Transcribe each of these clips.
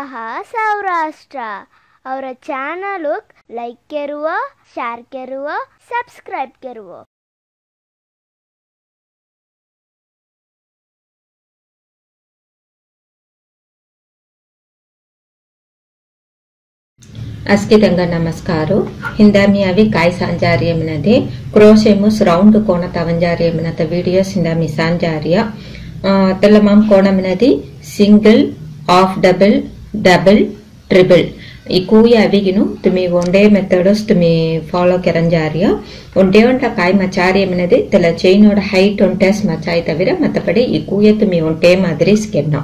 ಆಹಾ ಸೌರಾಷ್ಟ್ರ ಅವರ channel like ಕೆರುವ ಶೇರ್ ಕೆರುವ ಸಬ್ಸ್ಕ್ರೈಬ್ ಕೆರುವ ಅಸ್ಕಿದಂಗ ನಮಸ್ಕಾರ ಹಿಂದಾಮಿ ಅವಿ ಕಾಯಿ ಸಾಂಜಾರಿಯಮ್ಮನದೆ ಕ್ರೋಶೆಮುಸ್ ರೌಂಡ್ ಕೋಣ ತವಂಜಾರಿಯಮ್ಮನದ ವಿಡಿಯೋಸ್ ಹಿಂದಾಮಿ ಸಾಂಜಾರಿಯ తెల్లమాం కోణం అనేది single half double double triple ಈ ಕೂಯ ಅವಿಗಿನು ತುಮಿ ಒಂದೇ ಮೆಥಡಸ್ ತುಮಿ ಫಾಲೋ ಕೆರಂಜಾರಿಯ ಒಂದೇ ಒಂಟ ಕಾಯಿ ಮಚಾರಿ ಎಮ್ಮನದೆ ತೆಲ ಚೈನೋಡ ಹೈಟ್ ಒಂಟೆಸ್ ಮಚಾಯಿ ತವಿರ ಮತ್ತಪಡೆ ಈ ಕೂಯ ತುಮಿ ಒಂಟೇ ಮಾದರಿ ಸ್ಕೆನ್ನ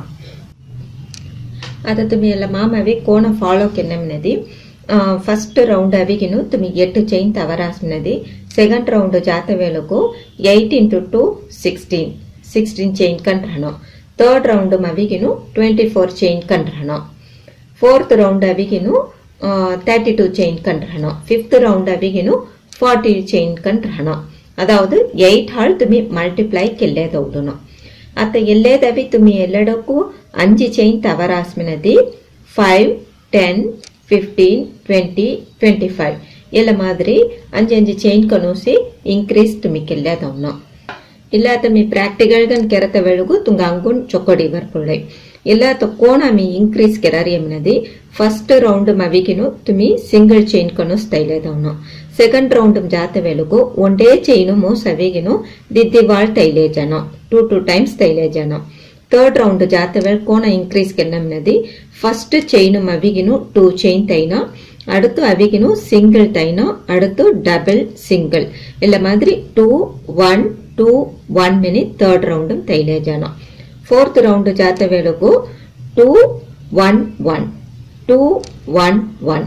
ಅದ ತುಮಿ ಎಲ್ಲ ಮಾಮವಿ ಕೋಣ ಫಾಲೋ ಕೆನ್ನಮ್ನದಿ ఫస్ట్ రౌండ్ అవిగిను తుమి ఎట్టు చైన్ తవరాసినది సెకండ్ రౌండ్ జాతవేలకు eight into two sixteen sixteen chain కంట్రను థర్డ్ రౌండ్ మవిగిను ట్వంటీ ఫోర్ చైన్ కంట్రను ಫೋರ್ತ್ ರೌಂಡ್ ಅವಿಗಿನು தேர்ட்டி டூ செயின் கண்டுறணும் ஃபிஃப்த் ரவுண்ட் அவிகினும் ஃபார்ட்டி செயின் கண்டுறணும் அதாவது எயிட் ಹಾಲ್ ತುಮಿ ಮಲ್ಟಿಪ್ಲೈ ಕೆಲ್ಲೇದೌದುನು ಅತ್ತ ಎಲ್ಲೇದವಿ ತುಮಿ ಎಲ್ಲೆಡಕ್ಕೂ ಅಂಜಿ ಚೈನ್ ತವರಾಸ್ಮಿನದಿ five ten fifteen twenty twenty five ಎಲ್ಲ ಮಾದರಿ ಅಂಜಿ ಅಂಜಿ ಚೈನ್ ಕನೂಸಿ ಇನ್ಕ್ರೀಸ್ ತುಮಿ ಕೆಲ್ಲೇದವ್ನು ಇಲ್ಲ ತುಮಿ ಪ್ರಾಕ್ಟಿಕಲ್ಗನ್ ಕೆರೆತ ವೇಳೆಗೂ ತುಂಗಾಂಗುನ್ ಚೊಕ್ಕೊಡಿ ಬರ್ಪುಳ್ಳೆ ಎಲ್ಲಾ ಕೋಣ ಮಿ ಇಂಕ್ರೀಸ್ ಕೆರಾರಿ ಎಮ್ನದಿ ಫಸ್ಟ್ ರೌಂಡ್ ಮವಿಗಿನು ತುಮಿ ಸಿಂಗಲ್ ಚೈನ್ ಕನು ತೈಲೇದವನು ಸೆಕೆಂಡ್ ರೌಂಡ್ ಜಾತ ವೇಳುಗು ಒಂದೇ ಚೈನು ಮೂ ಸವಿಗಿನು ದಿದ್ದಿ ವಾಳ್ ತೈಲೇಜಾನೋ ಟೂ ಟೂ ಟೈಮ್ಸ್ ತೈಲೇಜಾನೋ థర్డ్ రౌండ్ జాతవేళ కోణ ఇంక్రీజ్ కిందది ఫస్ట్ చైన్ అవిగిను టూ చైన్ తైనా அடுத்து அவிகினு சிங்கிள் தைனா அடுத்து டபுள் சிங்கிள் இல்ல மாதிரி two one two one minute third ரவுண்டும் தைலேஜானோம் ఫోర్త్ రౌండ్ జాతవేలుకు two one one two one one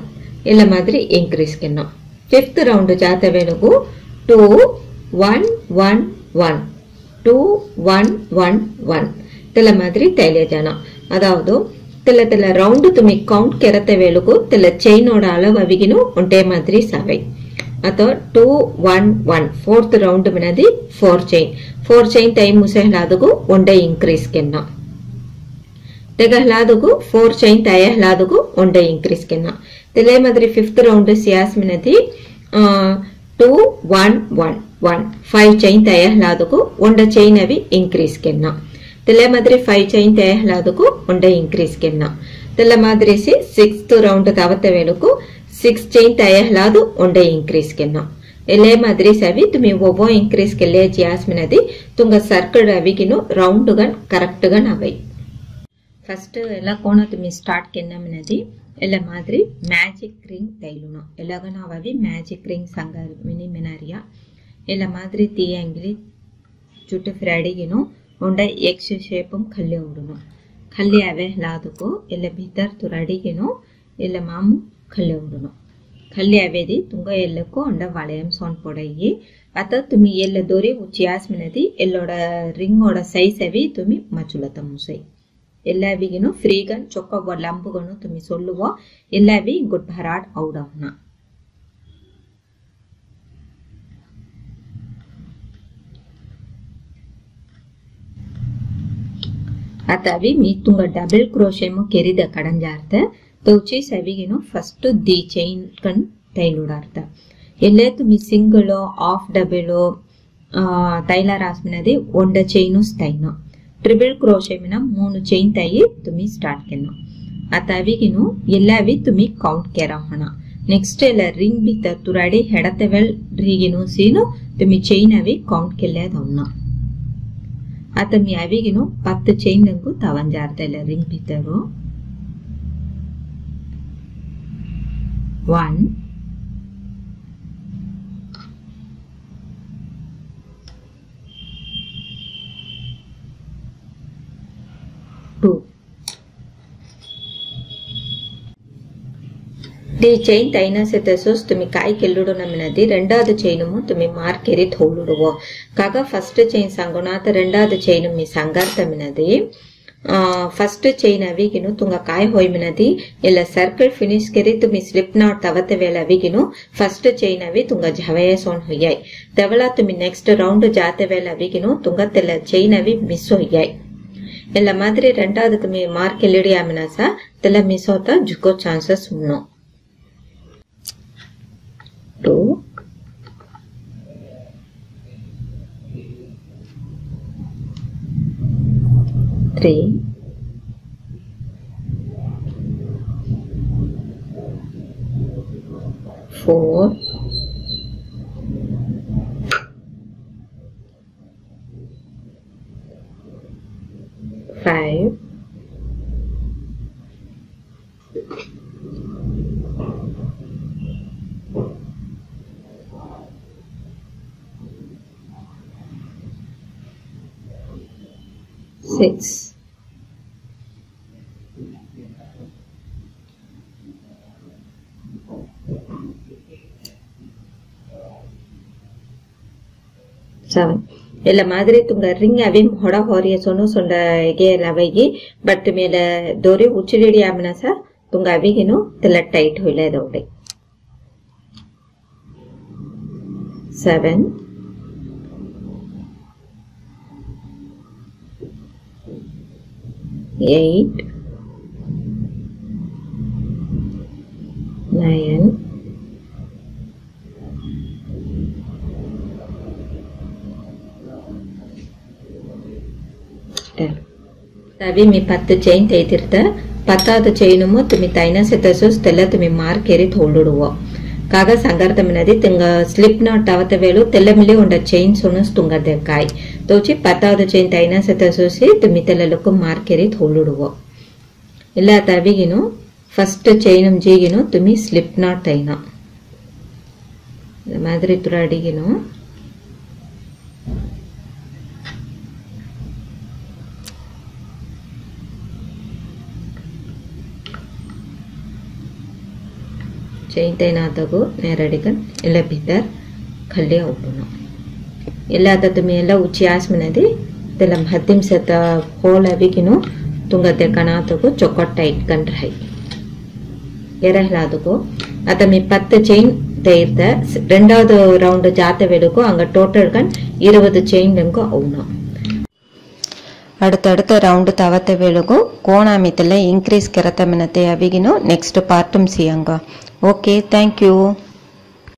ಇಲ್ಲ ಮಾದರಿ ಇಂಕ್ರೀಸ್ಕಿನ್ನು ಫಿಫ್ತ್ ರೌಂಡ್ ಜಾತವೇಣುಗು two one one one two one one one ತಿಲ ಮಾದರಿ ತೈಲೆ ಜನ ಅದಾವುದು ತಿಲ ತಿಲ ರೌಂಡ್ ತುಮಿ ಕೌಂಟ್ ಕೆರತೆ ವೇಳುಗು ತಿಲ ಚೈನೋಡ ಅಳವವಿಗಿನೂ ಒಂಟೇ ಮಾದರಿ ಸಾವೈ ಅಥವಾ two one one fourth round ಮಿನದಿ ಫೋರ್ ಚೈನ್ ಫೋರ್ ಚೈನ್ ತೈ ಮುಸೆ ಹ್ಲಾದಗು ಒಂಡೆ ಇಂಕ್ರೀಸ್ ಕೆನ್ನ ತೆಗ ಹ್ಲಾದಗು ಫೋರ್ ಚೈನ್ ತಯ ಹ್ಲಾದಗು ಒಂಡೆ ಇಂಕ್ರೀಸ್ ಕೆನ್ನ ತಿಲೆ ಮದ್ರಿ ಫಿಫ್ತ್ ರೌಂಡ್ ಸಿಯಾಸ್ ಮಿನದಿ two one one one five chain ತಯ ಹ್ಲಾದಗು ಒಂಡ ಚೈನ್ ಅವಿ ಇಂಕ್ರೀಸ್ ಕೆನ್ನ తెల్ల మాదిరి ఫైవ్ చైన్ తేహలాదుకు ఉండే ఇంక్రీస్ కింద తెల్ల మాదిరి సిక్స్త్ రౌండ్ తవత వెనుకు सिक्स चेन तय हलादू उंडे इंक्रीज केना ಎಲೆ ಮಾದರಿ ಸವಿ ತುಮಿ ಒಬ್ಬೋ ಇಂಕ್ರೀಸ್ ಕೆಲ್ಲೆ ಜಿಯಾಸ್ಮಿನ್ ಅದಿ ತುಂಗ ಸರ್ಕಲ್ ಅವಿಗಿನು ರೌಂಡ್ ಗನ್ ಕರೆಕ್ಟ್ ಗನ್ ಅವೈ ಫಸ್ಟ್ ಎಲ್ಲ ಕೋಣ ತುಮಿ ಸ್ಟಾರ್ಟ್ ಕೆನ್ನಮಿನ ಅದಿ ಎಲ್ಲ ಮಾದರಿ ಮ್ಯಾಜಿಕ್ ರಿಂಗ್ ತೈಲುಣ ಎಲ್ಲಗ ನಾವವಿ ಮ್ಯಾಜಿಕ್ ರಿಂಗ್ ಸಂಗ ಮಿನಿ ಮಿನಾರಿಯ ಎಲ್ಲ ಮಾದರಿ ತೀಯಾಂಗಿಲಿ ಜುಟ್ಟು ಫ್ರೈಡಿಗಿನು ಉಂಡ ಎಕ್ಸ್ ಶೇಪಂ ಕಲ್ಲೆ ಉಡುನು ಕಲ್ಲೆ ಅವೆ ಹಲಾದಕ್ಕೂ ಎಲ್ಲ ಬಿದ್ದರ್ ತುರಡಿಗಿನು ಎಲ್ಲ ಮಾಮು கல்ல கல்யாவேதி துங்க எல்லக்கும் அந்த வளையம் சோன் போடையி அத்த துமி எல்ல தோரி உச்சி ஆஸ்மினதி எல்லோட ரிங்கோட சைஸவி துமி மச்சுலத்த முசை எல்லா வீகனும் ஃப்ரீகன் சொக்கோ லம்புகனும் சொல்லுவோம் எல்லா வீ குட் பராட் அவுட் அத்தாவி மீ துங்க டபுள் குரோஷேமும் கெரித கடஞ்சார்த்தேன் ucis avigeno first the chain kan ತೈಲೂಡಾರ್ಥ ಎಲ್ಲೇತು ಮಿಸ್ಸಿಂಗ್ಲೋ ಆಫ್ ಡಬಲು ತೈಲ ರಾಸ್ಮಿನದಿ ಒಂಡ ಚೈನು ತೈನು ట్రిపుల్ క్రోషే మిన మూడు చైన్ తయి తుమి స్టార్ట్ కెను అత అవిగిను ಎಲ್ಲಾವಿ ತುಮಿ ಕೌಂಟ್ ಕೆರಹಣ ನೆಕ್ಸ್ಟ್ ಎಲ್ಲ ರಿಂಗ್ ಬಿ ತರ್ತುರಾಡಿ ಹೆಡತೆವೆಲ್ ರೀಗಿನು ಸೀನು ತುಮಿ ಚೈನ್ ಅವಿ ಕೌಂಟ್ ಕೆಲ್ಲೇದವ್ನ ಅತ ಮಿ ಅವಿಗಿನು ಪತ್ತು ಚೈನ್ ದಂಗು ತವಂಜಾರ್ದ ಎಲ್ಲ ರಿಂಗ್ ಬಿತ್ತರು one two ದಿ ಚೈನ್ ತೈನಸೆತೆಸೋಸ್ ತುಮಿ ಕಾಯಿ ಕೆಲ್ಲುಡು ನಮಿನದಿ ರೆಂಡಾದ ಚೈನುಮು ತುಮಿ ಮಾರ್ ಕೆರಿತ್ ಹೋಳುಡುವೋ ಕಾಗ ಫಸ್ಟ್ ಚೈನ್ ಸಂಗುನಾತ ರೆಂಡಾದ ಚೈನು ಮಿ ಸಂಗಾರ್ತಮಿನದಿ ಫಸ್ಟ್ ಚೈನ್ ಅವಿಗಿನು ತುಂಗ ಕಾಯ್ ಹೊಯ್ಮಿನದಿ ಇಲ್ಲ ಸರ್ಕಲ್ ಫಿನಿಶ್ ಕೆರಿ ತುಮಿ ಸ್ಲಿಪ್ ನಾಟ್ ತವತ ವೇಳ ಅವಿಗಿನು ಫಸ್ಟ್ ಚೈನ್ ಅವಿ ತುಂಗ ಜವಯ ಸೋನ್ ಹೊಯ್ಯಾಯ್ ತೆವಳ ತುಮಿ ನೆಕ್ಸ್ಟ್ ರೌಂಡ್ ಜಾತೆ ವೇಳ ಅವಿಗಿನು ತುಂಗ ತೆಲ್ಲ ಚೈನ್ ಅವಿ ಮಿಸ್ ಹೊಯ್ಯಾಯ್ ಇಲ್ಲ ಮಾದರಿ ರೆಂಟಾದ ತುಮಿ ಮಾರ್ಕ್ ಎಲ್ಲಿಡಿ ಆಮಿನ ಸಾ ತೆಲ್ಲ ಮಿಸ್ ಹೋತ ಜುಕೋ ಚಾನ್ಸಸ್ ಉನ್ನು ಟೂ three, four, five, 6. இல்ல மாதிரி துங்க ரிங் அவையும் ஹொட ஹோரிய சொன்னு சொன்ன ஏ லவைகி பட்டு மேல தோரி உச்சிலிடி ஆமினா சார் துங்க அவிகினும் தில டைட் ஹுயில் இதோடை செவன் eight, nine, தவி மீ பத்து செயின் தேத்திருத்த பத்தாவது செயினுமோ துமி தைன செத்தசோஸ் தெல்ல துமி மார்க்கேறி தோல்லுடுவோம் కాగా సంగర్థమైనది ತಿಂಗ ಸ್ಲಿಪ್ನ ಟವತವೇಲು ತೆಲ್ಲಮಿಲಿ ಉಂಡ ಚೈನ್ ಸೊನು ತುಂಗದೆಕಾಯಿ ತೋಚಿ ಪತ್ತಾವದ ಚೈನ್ ತೈನ ಸತ ಸೋಸಿ ತುಮಿತೆಲ್ಲಕ್ಕೂ ಮಾರ್ಕೆರಿ ತೋಳುಡುವ ಇಲ್ಲ ತವಿಗಿನು ಫಸ್ಟ್ ಚೈನ್ ಜೀಗಿನು ತುಮಿ ಸ್ಲಿಪ್ ನಾಟ್ ತೈನ ಮಾದರಿ ತುರಾಡಿಗಿನು ಚೈತನ್ಯನಾಥಗೂ ನೇರಡಿಗ ಎಲ್ಲ ಬಿದ್ದಾರ್ ಖಲ್ಲೆ ಒಬ್ಬನು ಎಲ್ಲ ಆತದ ಮೇಲೆ ಉಚ್ಚಿ ಆಸ್ಮಿನದಿ ಇದೆಲ್ಲ ಹದ್ದಿಮ್ ಸತ ಹೋಲ ಬಿಗಿನು ತುಂಗತೆ ಕಣಾತಗೂ ಚೊಕೊಟ್ಟ ಇಟ್ಕೊಂಡ್ರೆ ಹೈ ಎರಹ್ಲಾದಗೂ அதம் பத்து செயின் தேர்த்த ரெண்டாவது ரவுண்டு ஜாத்த வெடுக்கும் அங்க டோட்டல் கண் இருபது செயின் எங்கும் அவுனும் அடுத்தடுத்த ரவுண்டு தவத்த வெளுகும் கோணாமித்தில் இன்க்ரீஸ் கிரத்தமினத்தை அவிகினும் நெக்ஸ்ட் பார்ட்டும் சியங்க Okay, thank you.